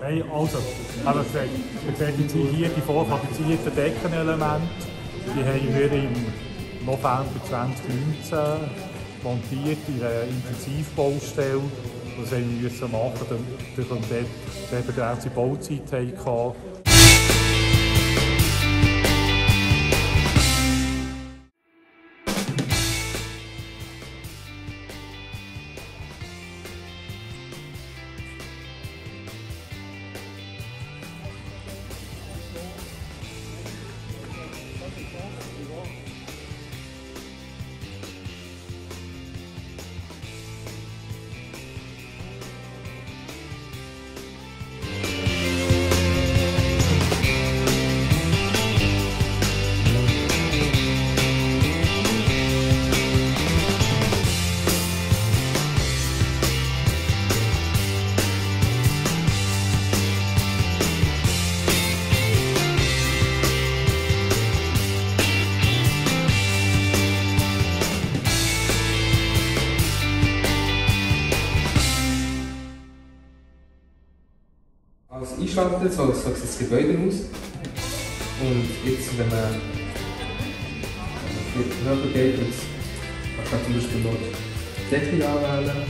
Nein, also, aber ihr seht jetzt hier die vorfabrizierten Deckenelemente. Die haben wir im November 2019 montiert in einer Intensivbaustelle. Das haben wir machen, weil wir dort begrenzte Bauzeit hatten. Als einschaltet, so, sieht das Gebäude aus. Und jetzt, wenn man höher geht, kann man zum Beispiel noch die Decke anwählen.